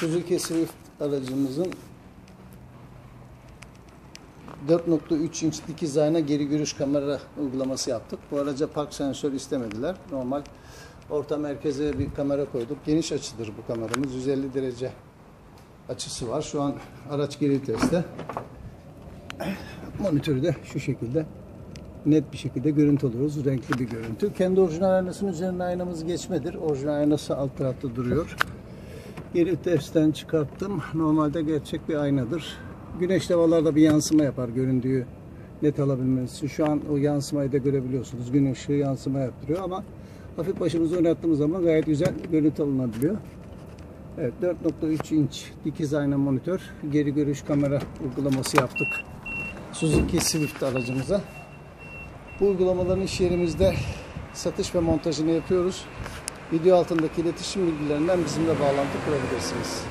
Suzuki Swift aracımızın 4.3 inç dikiz ayna geri görüş kamera uygulaması yaptık. Bu araca park sensör istemediler. Normal orta merkeze bir kamera koyduk. Geniş açıdır bu kameramız. 150 derece açısı var. Şu an araç geri testte. Monitörü de şu şekilde net bir şekilde görüntü alıyoruz. Renkli bir görüntü. Kendi orijinal aynasının üzerine aynamız geçmedir. Orijinal aynası alt tarafta duruyor. Geri testten çıkarttım. Normalde gerçek bir aynadır. Güneş havalarda bir yansıma yapar göründüğü net alabilmeniz için. Şu an o yansımayı da görebiliyorsunuz. Gün ışığı yansıma yaptırıyor ama hafif başımızı oynattığımız zaman gayet güzel görüntü alınabiliyor. Evet 4.3 inç dikiz ayna monitör, geri görüş kamera uygulaması yaptık. Suzuki Swift aracımıza. Bu uygulamaların iş yerimizde satış ve montajını yapıyoruz. Video altındaki iletişim bilgilerinden bizimle bağlantı kurabilirsiniz.